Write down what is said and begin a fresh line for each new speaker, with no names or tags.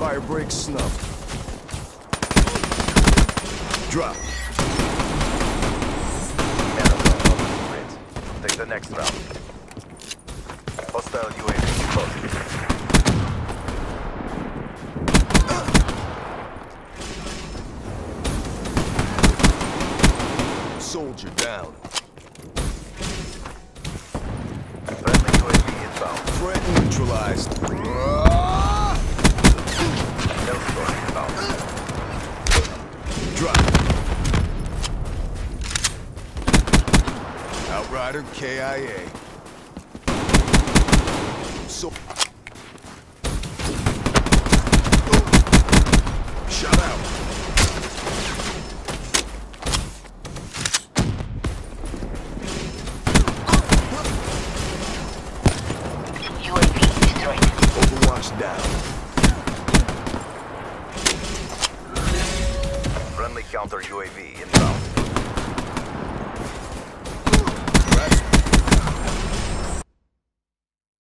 Firebreak snuffed. Drop.
Take the next round. Hostile UAV close.
Soldier down.
Friendly UAV inbound.
Threat neutralized. Drop. Outrider KIA. So. Shut out.
UAV destroyed.
Overwatch down.
Counter UAV inbound.